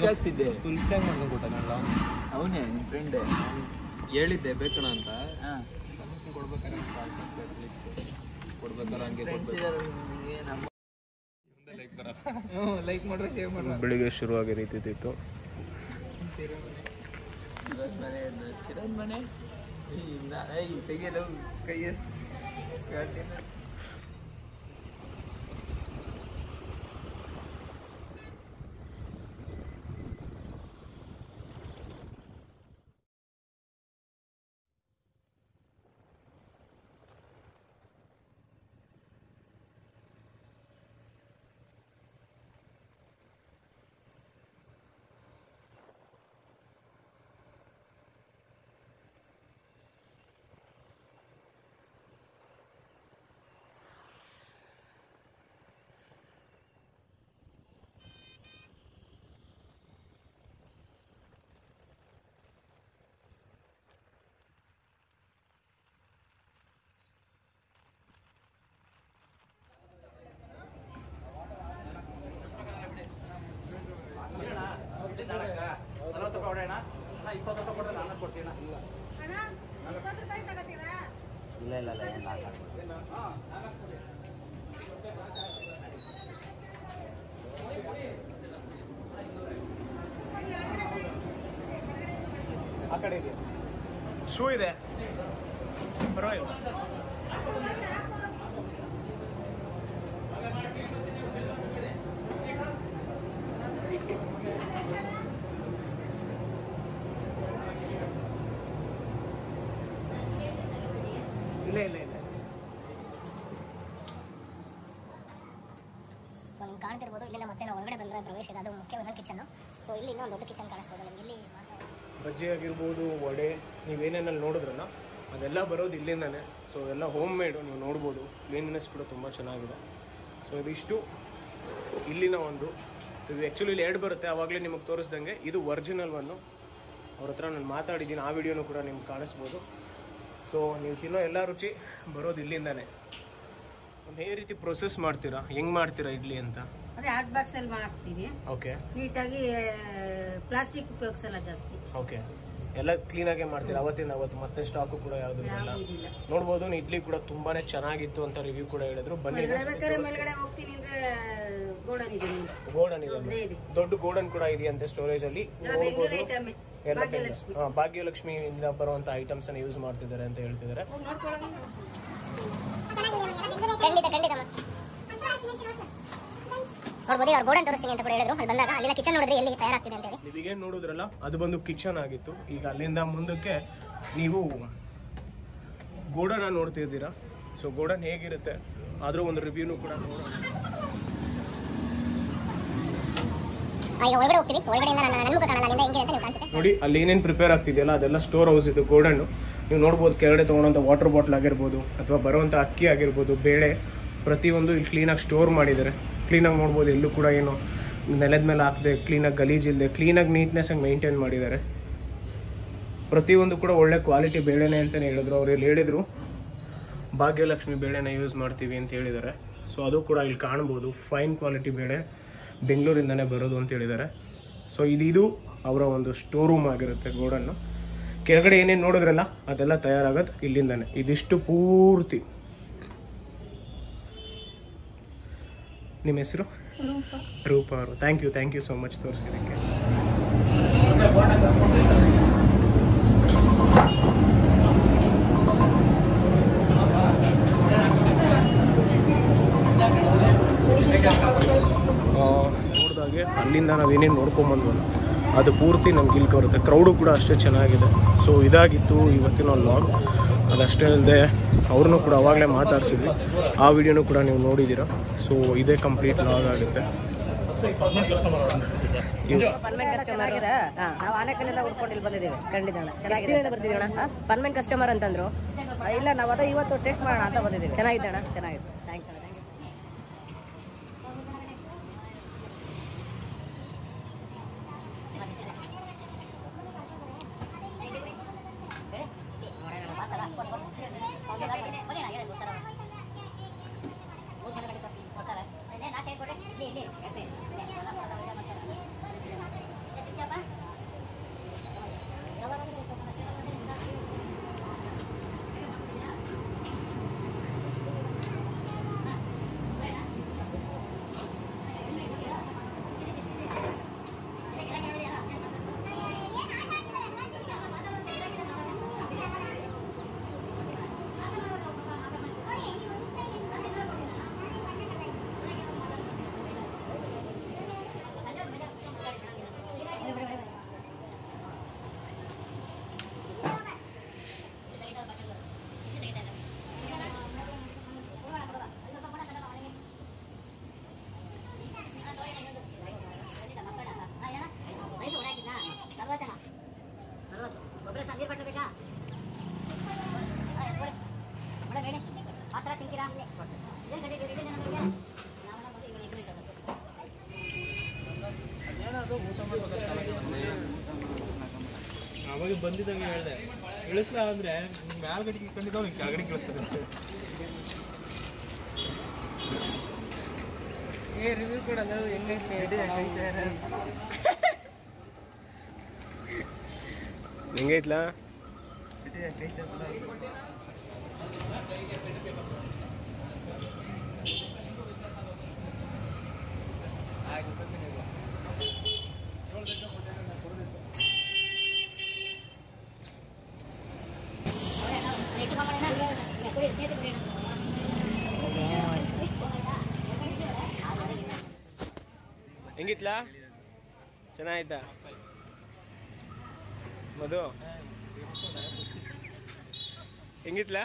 ಹಾಕ್ಸಿದ್ದೆ full tank ಮಾಡ್ಕೊಂಡು ಕೊಟ್ಟನಲ್ಲ? ಅವನೇ ನಿನ್ನ ಫ್ರೆಂಡ್ ಹೇಳಿದ್ದೆ ಬೇಕಣ ಅಂತ. ಹಾ. ಕೊಡ್ಬೇಕಾರೆ ಕೊಡ್ಬೇಕಾರೆ ಹಂಗೆ ಲೈಕ್ ಮಾಡ್ರೆ ಶೇರ್ ಮಾಡ್ರೆ. ಬೆಳಿಗ್ಗೆ ಶುರುವಾಗಿ ರೀತಿತ್ತು ಮನೆ ಶಿರೋನ್ ಕೊಟ್ಟರೆ ನಾನು ಕೈಯ ಇಲ್ಲ. ಇಲ್ಲ ಇಲ್ಲ ಏನ್ ಆಗಲ್ಲ. ಶೂ ಇದೆ. ಪರವಾಗಿಲ್ಲ ಇಲ್ಲ ಇಲ್ಲ ಇಲ್ಲ ಸೊ ನಿಮ್ಗೆ ಕಾಣ್ತಿರ್ಬೋದು. ಇಲ್ಲಿಂದ ಮತ್ತೆ ನಾವು ಒಳಗಡೆ ಬಂದ್ರೆ ಪ್ರವೇಶ ಇದೆ. ಅದು ಮುಖ್ಯವಾದ ಕಿಚನ್ ಸೊ ಇಲ್ಲಿ ಇನ್ನೊಂದು ದೊಡ್ಡ ಕಿಚನ್ ಕಾಣಿಸ್ಬೋದು. ನಿಮ್ಗೆ ಇಲ್ಲಿ ಬಜ್ಜಿ ಆಗಿರ್ಬೋದು, ವಡೆ ನೀವೇನೇನಲ್ಲಿ ನೋಡಿದ್ರಲ್ಲ, ಅದೆಲ್ಲ ಬರೋದು ಇಲ್ಲಿಂದಾನೆ. ಸೊ ಎಲ್ಲ ಹೋಮ್ ಮೇಡು ನೀವು ನೋಡ್ಬೋದು. ಕ್ಲೀನ್ನೆಸ್ ಕೂಡ ತುಂಬ ಚೆನ್ನಾಗಿದೆ. ಸೊ ಇದಿಷ್ಟು ಇಲ್ಲಿನ ಒಂದು, ಇದು ಆ್ಯಕ್ಚುಲಿ ಇಲ್ಲಿ ಎರಡು ಬರುತ್ತೆ. ಆವಾಗಲೇ ನಿಮಗೆ ತೋರಿಸ್ದಂಗೆ ಇದು ಒರಿಜಿನಲ್ ಒನ್ನು ಅವ್ರ ಹತ್ರ ನಾನು ಮಾತಾಡಿದ್ದೀನಿ. ಆ ವಿಡಿಯೋನು ಕೂಡ ನಿಮ್ಗೆ ಕಾಣಿಸ್ಬೋದು. ಸೊ ನೀವು ತಿನ್ನೋ ಎಲ್ಲ ರುಚಿ ಬರೋದು ಇಲ್ಲಿಂದಾನೆ. ಒಂದು ಹೇಗೆ ರೀತಿ ಪ್ರೊಸೆಸ್ ಮಾಡ್ತೀರಾ? ಹೆಂಗ್ ಮಾಡ್ತೀರಾ ಇಡ್ಲಿ ಅಂತ? ಅದೇ ಹಾಟ್ ಬಾಕ್ಸ್ ಅಲ್ಲಿ ಹಾಕ್ತೀವಿ ಓಕೆ ನೀಟಾಗಿ ಪ್ಲಾಸ್ಟಿಕ್ ಉಪಯೋಗಿಸಲ್ಲ ಜಾಸ್ತಿ. ಓಕೆ ಎಲ್ಲ ಕ್ಲೀನಾಗೆ ಮಾಡ್ತೀರಾ? ಅವತ್ತಿನ ಅವತ್ತು ಮತ್ತೆ ಸ್ಟಾಕು ಕೂಡ ಯಾವುದು ನೋಡ್ಬೋದು ಇಡ್ಲಿ ಕೂಡ ತುಂಬಾನೇ ಚೆನ್ನಾಗಿತ್ತು ಅಂತ ರಿವ್ಯೂ ಕೂಡ ಹೇಳಿದ್ರು. ಬನ್ನಿ ಮೇಲ್ಗಡೆ ಹೋಗ್ತೀನಿ ಅಂದ್ರೆ ಗೋಡನ್ ಇದೆ ನೋಡಿ. ಇದೆ ದೊಡ್ಡ ಗೋಡನ್ ಕೂಡ ಇದೆಯಂತೆ ಸ್ಟೋರೇಜ್ ಅಲ್ಲಿ. ಹಾ, ಭಾಗ್ಯಲಕ್ಷ್ಮಿಯಿಂದ ಬರುವಂತ ಐಟಮ್ಸ್ ಅನ್ನ ಯೂಸ್ ಮಾಡ್ತಿದ್ದಾರೆ ಅಂತ ಹೇಳ್ತಿದ್ದಾರೆ. ಖಂಡಿತ ಖಂಡಿತ ನೋಡ್ಬೋದು ಅವ್ರು ಗೋಡನ್ ತೋರಿಸ್ತೀನಿ ಅಂತ ಕೂಡ ಹೇಳಿದ್ರು. ಅಲ್ಲಿ ಬಂದಾಗ ಅಲ್ಲಿನ ಕಿಚನ್ ನೋಡಿದ್ರೆ ಎಲ್ಲಿ ತಯಾರಾಗ್ತಿದೆ ಅಂತ ಹೇಳಿ. ನಿಮಗೆ ನೋಡಿದ್ರಲ್ಲ ಅದು ಬಂದು ಕಿಚನ್ ಆಗಿತ್ತು. ಈಗ ಅಲ್ಲಿಂದ ಮುಂದಕ್ಕೆ ನೀವು ಗೋಡನ ನೋಡ್ತಿದ್ದೀರಾ ಸೊ ಗೋಡನ್ ಹೇಗಿರುತ್ತೆ? ಆದ್ರೂ ಒಂದು ರಿವ್ಯೂನು ಕೂಡ ನೋಡೋಣ. ಈಗ ಒಳಗಡೆ ಹೋಗ್ತೀವಿ ಒಳಗಡೆಯಿಂದ ನನ್ನ ನನ್ನ ಮುಖ ಕಾಣಲ್ಲ ಅಲ್ಲಿಂದ ಹೆಂಗೆ ಅಂತ ನೀವು ಕಾಣಿಸುತ್ತೆ ನೋಡಿ ಅಲ್ಲಿ ಏನೇನು ಪ್ರಿಪೇರ್ ಆಗ್ತಿದೆಯಲ್ಲ ಅದೆಲ್ಲ ಸ್ಟೋರ್ ಹೌಸ್ ಇದು ಗೋಡನ್ನು. ನೀವು ನೋಡ್ಬೋದು ಕೆಳಗಡೆ ತೊಗೊಳೋಂಥ ವಾಟರ್ ಬಾಟ್ಲ್ ಆಗಿರ್ಬೋದು ಅಥವಾ ಬರುವಂಥ ಅಕ್ಕಿ ಆಗಿರ್ಬೋದು, ಬೇಳೆ, ಪ್ರತಿಯೊಂದು ಇಲ್ಲಿ ಕ್ಲೀನಾಗಿ ಸ್ಟೋರ್ ಮಾಡಿದ್ದಾರೆ. ಕ್ಲೀನಾಗಿ ನೋಡ್ಬೋದು ಎಲ್ಲೂ ಕೂಡ ಏನು ನೆಲದ ಮೇಲೆ ಹಾಕದೆ ಕ್ಲೀನಾಗಿ ಗಲೀಜಿಲ್ಲದೆ ಕ್ಲೀನಾಗಿ ನೀಟ್ನೆಸ್ಸಾಗಿ ಮೇಂಟೈನ್ ಮಾಡಿದ್ದಾರೆ. ಪ್ರತಿಯೊಂದು ಕೂಡ ಒಳ್ಳೆ ಕ್ವಾಲಿಟಿ ಬೇಳೆನೆ ಅಂತಲೇ ಹೇಳಿದ್ರು. ಅವ್ರು ಇಲ್ಲಿ ಹೇಳಿದರು, ಭಾಗ್ಯಲಕ್ಷ್ಮಿ ಬೇಳೆನ ಯೂಸ್ ಮಾಡ್ತೀವಿ ಅಂತ ಹೇಳಿದ್ದಾರೆ. ಸೊ ಅದು ಕೂಡ ಇಲ್ಲಿ ಕಾಣ್ಬೋದು. ಫೈನ್ ಕ್ವಾಲಿಟಿ ಬೇಳೆ ಬೆಂಗಳೂರಿಂದನೇ ಬರೋದು ಅಂತ ಹೇಳಿದ್ದಾರೆ. ಸೊ ಇದು ಅವರ ಒಂದು ಸ್ಟೋರ್ ರೂಮ್ ಆಗಿರುತ್ತೆ ಗೋಡನ್ನು. ಕೆಳಗಡೆ ಏನೇನು ನೋಡಿದ್ರಲ್ಲ, ಅದೆಲ್ಲ ತಯಾರಾಗೋದು ಇಲ್ಲಿಂದಾನೆ. ಇದಿಷ್ಟು ಪೂರ್ತಿ. ನಿಮ್ಮ ಹೆಸರು ರೂಪ ಅವರು. Thank you thank you so much ತೋರಿಸಿದಕ್ಕೆ ನೋಡಿದಾಗೆ ಅಲ್ಲಿಂದ ನಾವೇನೇನು ನೋಡ್ಕೊಂಬಂದ್ವಲ್ಲ. ಅದು ಪೂರ್ತಿ ನಮ್ಗೆ ಇಲ್ಲಿ ಬರುತ್ತೆ. ಕ್ರೌಡು ಕೂಡ ಅಷ್ಟೇ ಚೆನ್ನಾಗಿದೆ. ಸೊ ಇದಾಗಿತ್ತು ಇವತ್ತಿನ ಲಾಗ್ ಅದಷ್ಟೇ ಅಲ್ಲದೆ ಅವ್ರನ್ನೂ ಕೂಡ ಅವಾಗಲೇ ಮಾತಾಡ್ಸಿದ್ವಿ. ಆ ವಿಡಿಯೋನು ಕೂಡ ನೀವು ನೋಡಿದ್ದೀರಾ. ಸೊ ಇದೇ ಕಂಪ್ಲೀಟ್ ಲಾಗ್ ಆಗುತ್ತೆ. ಇವ್- ಚೆನ್ನಾಗಿದೆ. ನಾವು ಆನೆಕಲ್ಲಿಂದ ಉಡ್ಕೊಂಡು ಇಲ್ಲಿ ಬಂದಿದ್ದೀವಿ. ಖಂಡಿತ. ಚೆನ್ನಾಗಿದೆ. ಬರ್ತಿದ್ದೀವಿ ಪರ್ಮನೆಂಟ್ ಕಸ್ಟಮರ್ ಅಂತಂದ್ರು. ಇಲ್ಲ ನಾವು ಅದ ಇವತ್ತು ಟೆಸ್ಟ್ ಮಾಡೋಣ ಅಂತ ಬಂದಿದ್ದೀವಿ. ಚೆನ್ನಾಗಿದೆ ಅಣ್ಣ ಚೆನ್ನಾಗಿದೆ. ಥ್ಯಾಂಕ್ಸ್ ಅಣ್ಣ. ಅವಾಗ ಬಂದಿದ್ದಂಗೆ ಹೇಳ್ದೆ. ಇಳಿಸ್ಲಾ ಅಂದ್ರೆ ಮ್ಯಾಲ್ಗಡೆ ಇಟ್ಕೊಂಡಿದ್ದಾವ ಹಿಂಗೆ ಕೆಳಗಡೆ ಕಳಿಸ್ತಾರೆ ಏ ರಿವ್ಯೂ ಕೊಡಲ್ಲ ಹೆಂಗೈತೆ ಹೆಂಗೈತ್ಲಾ ಹೆಂಗಿತ್ಲಾ? ಚೆನ್ನಾಯ್ತಾ ಮದು ಹೆಂಗಿತ್ಲಾ?